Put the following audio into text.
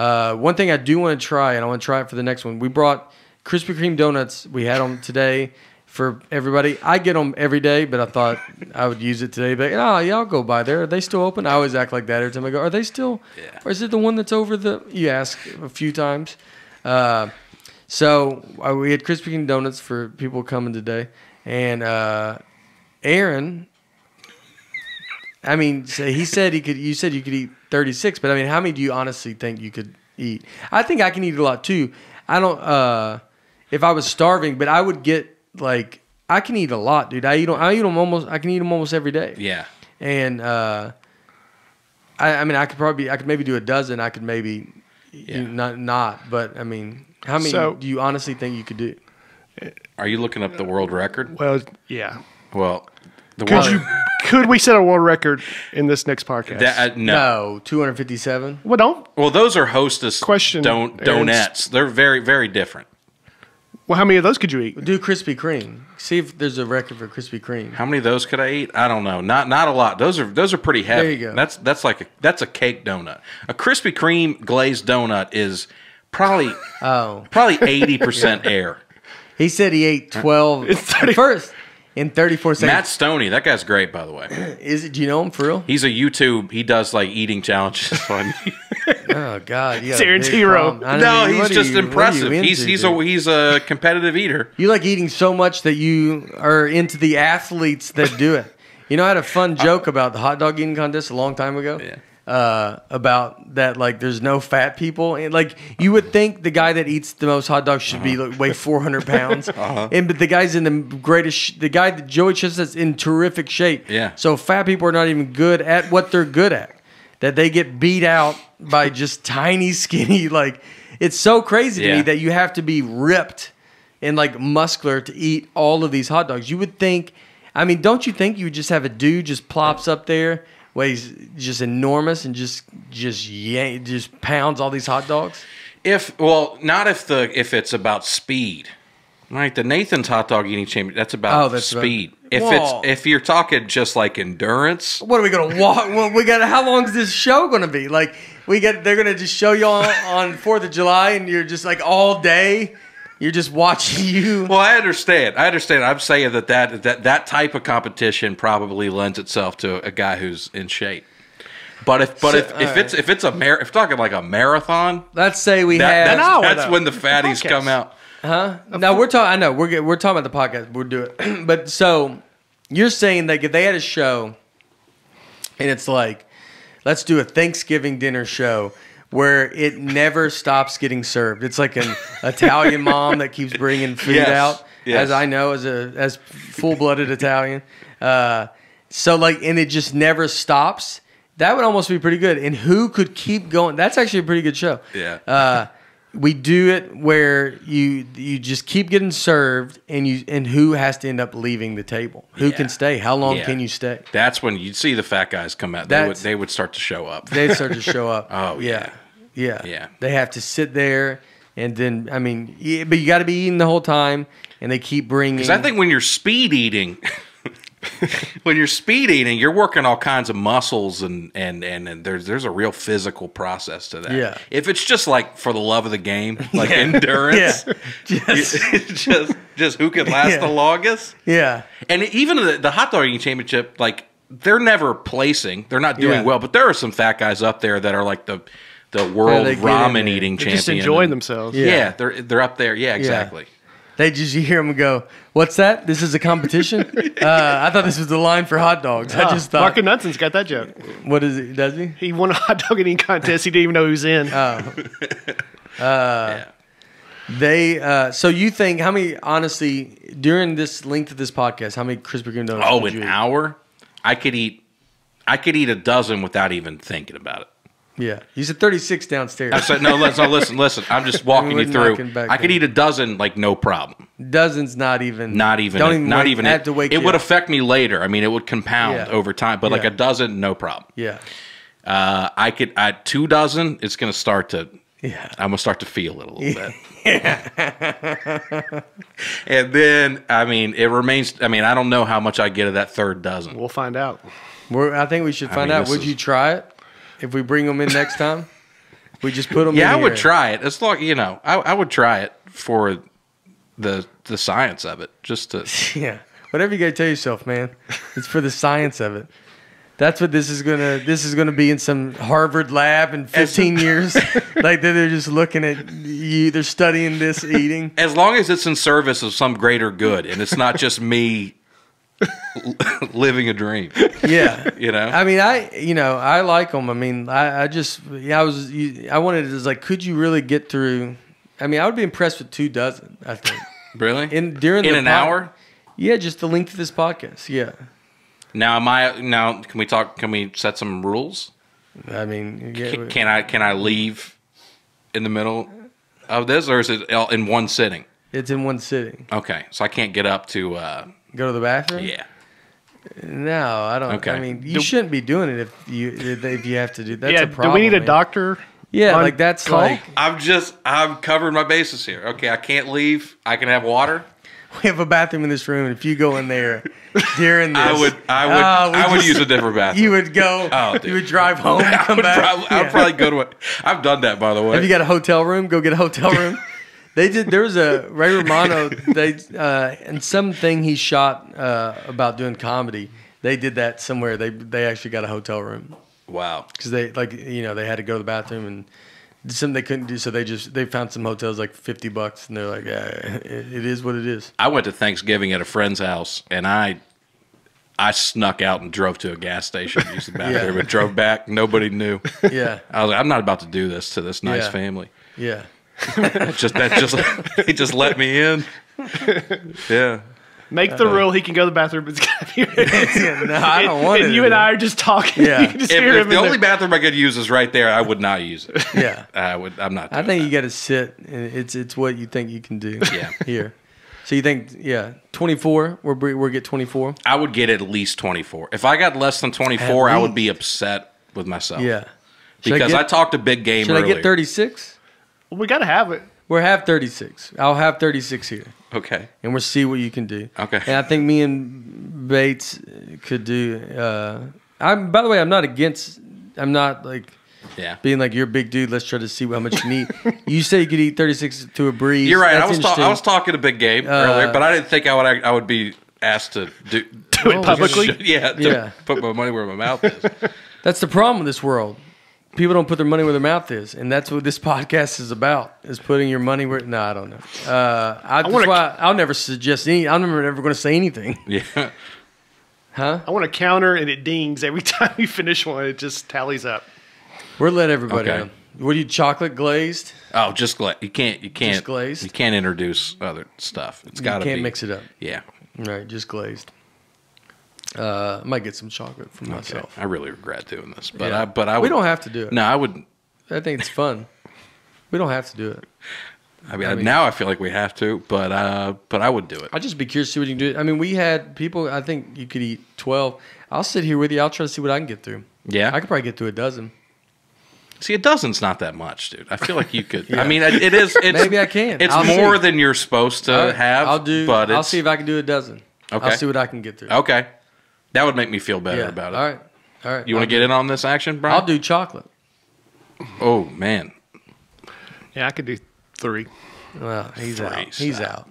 Uh, one thing I do want to try, and I want to try it for the next one. We brought Krispy Kreme donuts. We had them today for everybody. I get them every day, but I thought I would use it today. But oh, yeah, I'll go by there. Are they still open? I always act like that every time I go. Are they still? Yeah. Or is it the one that's over the? You ask a few times. Uh, so uh, we had Krispy Kreme donuts for people coming today, and uh, Aaron. I mean, so he said he could. You said you could eat thirty six, but I mean, how many do you honestly think you could eat? I think I can eat a lot too. I don't. uh If I was starving, but I would get like I can eat a lot, dude. I eat 'em- I eat them almost. I can eat them almost every day. Yeah. And uh, I, I mean, I could probably, I could maybe do a dozen. I could maybe, Yeah. not, not. But I mean, how many So- do you honestly think you could do? Are you looking up the world record? Well, yeah. Well, the Could world you? Could we set a world record in this next podcast? that, uh, no. No, two hundred fifty-seven. well, don't. Well, those are hostess Question, don- Aaron. donuts. They're very very different. Well, how many of those could you eat? Do Krispy Kreme. See if there's a record for Krispy Kreme. How many of those could I eat? I don't know. Not not a lot. Those are those are pretty heavy. There you go. That's that's like a that's a cake donut. A Krispy Kreme glazed donut is probably Oh, probably eighty percent air. he said he ate twelve It's 30 first in thirty-four seconds. Matt seconds. Stonie, that guy's great by the way. Is it? Do you know him for real? He's a YouTube. He does like eating challenges on. Oh God, you got a hero. problem. I don't no, know, he's just you- what are impressive. he's he's dude? a he's a competitive eater. You like eating so much that you are into the athletes that do it. You know, I had a fun joke about the hot dog eating contest a long time ago. Yeah. Uh, about that, like, there's no fat people, and like, you would think the guy that eats the most hot dogs should be like weigh 400 pounds, and but the guy's in the greatest. Sh- the guy that Joey Chestnut's in terrific shape. Yeah. So fat people are not even good at what they're good at. That they get beat out by just tiny, skinny. Like, it's so crazy to Yeah. me that you have to be ripped and like muscular to eat all of these hot dogs. You would think, I mean, don't you think you would just have a dude just plops up there, weighs just enormous, and just just yank, just pounds all these hot dogs? If well, not if the if it's about speed. Right, the Nathan's hot dog eating champion. That's about Oh, that's about- speed. if Whoa. it's if you're talking just like endurance, What are we gonna walk? Well, we gotta How long is this show gonna be? Like, we get. They're gonna just show you on on Fourth of July, and you're just like all day. You're just watching you. Well, I understand. I understand. I'm saying that that that, that type of competition probably lends itself to a guy who's in shape. But if but So- if, if it's if it's a mar- if we're talking like a marathon, Let's say we that, have. that's, hour, that's though. when the fatties Podcast. come out. Huh? No, we're talking. I know we're we're talking about the podcast. We'll do it. but so you're saying that if they had a show, and it's like, let's do a Thanksgiving dinner show where it never stops getting served. It's like an Italian mom that keeps bringing food Yes, out, yes. as I know as a as full blooded Italian. Uh, so like, and it just never stops. That would almost be pretty good. And who could keep going? That's actually a pretty good show. Yeah. Uh, we do it where you you just keep getting served, and you and who has to end up leaving the table? Who Yeah. can stay? How long Yeah. can you stay? That's when you'd see the fat guys come out. They would they would start to show up. they'd start to show up. Oh, yeah, yeah, Yeah. Yeah. They have to sit there, and then I mean, yeah, but you got to be eating the whole time, and they keep bringing. Because I think when you're speed eating, when you're speed eating, you're working all kinds of muscles and and and, and there's there's a real physical process to that. Yeah. If it's just like for the love of the game, like endurance, yeah, just, just just who can last Yeah. the longest, yeah, and even the, the hot dog eating championship, like they're never placing, they're not doing Yeah. well, but there are some fat guys up there that are like the the world they ramen eating They're champion. just enjoying and- themselves. Yeah. Yeah. they're they're up there. Yeah, exactly. They just you hear them go, "What's that? This is a competition." uh, I thought this was the line for hot dogs. I just thought, Mark Knutson's got that joke. what is it? Does he? He won a hot dog eating contest. He didn't even know he was in. Oh. yeah. They uh, so you think how many honestly during this length of this podcast how many Krispy Kreme donuts? Oh, an you eat? hour? I could eat. I could eat a dozen without even thinking about it. Yeah, you said thirty six downstairs. I said, no, listen, no, listen, listen. I'm just walking you through. back I could eat a dozen like no problem. Dozens, not even. Not even. Don't even. not wake- even. Have to wake. it you would up. affect me later. I mean, it would compound Yeah. over time. But like a dozen, no problem. Yeah, Uh, I could at two dozen. It's going to start to. yeah. I'm gonna start to feel it a little bit. and then, I mean, it remains. I mean, I don't know how much I get of that third dozen. We'll find out. We're, I think we should find mean, out. Would is- you try it if we bring them in next time? We just put them. Yeah, I would try it. As long you know, I, I would try it for the the science of it, just to. Yeah, whatever you gotta tell yourself, man. It's for the science of it. That's what this is gonna. This is gonna be in some Harvard lab in 15 years. like they're just looking at you. They're studying this eating. As long as it's in service of some greater good, and it's not just me living a dream. Yeah, You know? I mean, I you know I like them. I mean, I, I just yeah, I was you- I wanted to just like, could you really get through? I mean, I would be impressed with two dozen. I think Really? in during in the an pod- hour? Yeah, just the length of this podcast. Yeah, Now, am I now? Can we talk? Can we set some rules? I mean, yeah, Can, can I can I leave in the middle of this, or is it in one sitting? it's in one sitting. Okay, so I can't get up to. uh Go to the bathroom. Yeah. No, I don't. Okay. I mean, you Do- shouldn't be doing it if you if you have to do. That's yeah, a problem. do we need a man. doctor? Yeah, like that's call? like I'm just I'm covering my bases here. Okay, I can't leave. I can have water. we have a bathroom in this room, if you go in there during this, I would I would oh, we I would just- use a different bathroom. You would go. Oh, you would drive home and I come would back. probably, I would probably go to it. I've done that by the way. Have you got a hotel room? Go get a hotel room. They did. There was a Ray Romano. They uh, and something he shot uh, about doing comedy. They did that somewhere. They they actually got a hotel room wow. because they like you know they had to go to the bathroom and did something they couldn't do. So they just they found some hotels like fifty bucks and they're like, yeah, it, it is what it is. I went to Thanksgiving at a friend's house and I I snuck out and drove to a gas station, used the bathroom, Yeah. and drove back. Nobody knew. Yeah, I was like, I'm not about to do this to this nice Yeah. family. yeah. Just that just he just let me in. Yeah. Make the rule he can go to the bathroom. It's gotta be Yeah, no, I don't want and it. you and I are just talking. Yeah. you can just If, hear if him the only there. bathroom I could use is right there, I would not use it. Yeah. I would. I'm not. I think that. you got to sit. It's it's what you think you can do. Yeah. Here. So you think yeah, twenty four. We're we're get twenty four. I would get at least 24. If I got less than 24, At I would be upset with myself. Yeah. Should Because I, get, talked a big game Should earlier. I get thirty six? We gotta have it. We'll have thirty six. I'll have thirty six here, Okay. and we'll see what you can do. Okay. And I think me and Bates could do. Uh, I'm. By the way, I'm not against. I'm not like Yeah. being like you're a big dude. Let's try to see how much you can eat. you say you could eat thirty six to a breeze. You're right. I was, ta- I was talking a big game Uh, earlier, but I didn't think I would I would be asked to do, Do it publicly. yeah, Yeah. put my money where my mouth is. That's the problem with this world. People don't put their money where their mouth is, and that's what this podcast is about: is putting your money where. No, I don't know. Uh, I, that's wanna- why I'll never suggest any. I'm never, never going to say anything, Yeah. huh? I want to counter and it dings every time we finish one. It just tallies up. We're let everybody Okay. know. What are you chocolate glazed? Oh, just gla- you can't you can't glazed? you can't introduce other stuff. It's got to can't be mix it up. Yeah. Right, just glazed. Uh, I might get some chocolate for Okay. myself. I really regret doing this, but Yeah. I but I would, we don't have to do it. No, I wouldn't. I think it's fun. we don't have to do it. I mean, I mean- now I feel like we have to, but uh, but I would do it. I'd just be curious to see what you can do. I mean, we had people. I think you could eat twelve. I'll sit here with you. I'll try to see what I can get through. Yeah. I could probably get through a dozen. See, a dozen's not that much, dude. I feel like you could. Yeah. I mean, it it is. It's, Maybe I can. It's I'll more see. than you're supposed to have. I'll do. But I'll see if I can do a dozen. Okay. I'll see what I can get through. Okay, that would make me feel better yeah. about it. All right. All right. You want to get in on this action, Brian? I'll do chocolate. Oh man, Yeah, I could do three. Well, he's out. Three's He's out. out.